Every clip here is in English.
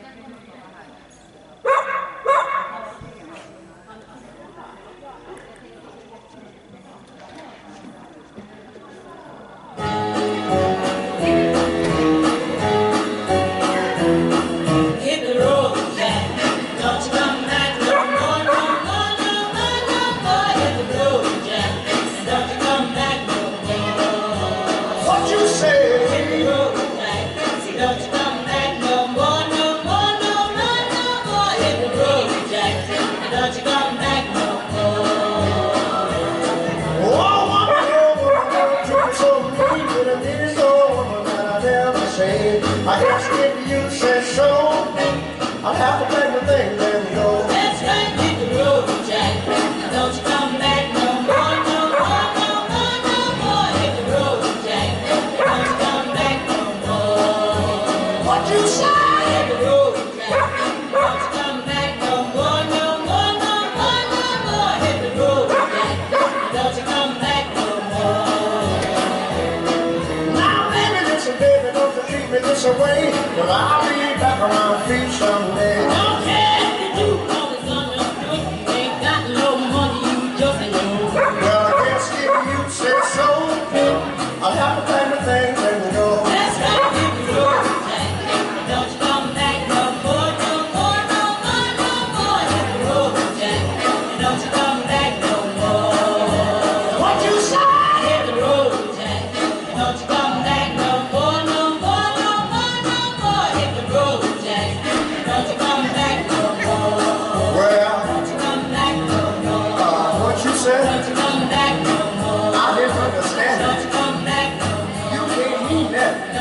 Gracias. say I ask if you say so. I'll have to make the thing then go Let's go hit the road, Jack. Don't you come back no more, no more, no more, no more. Hit the road, Jack. Don't you come back no more. What you say? Wow.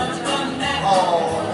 Oh.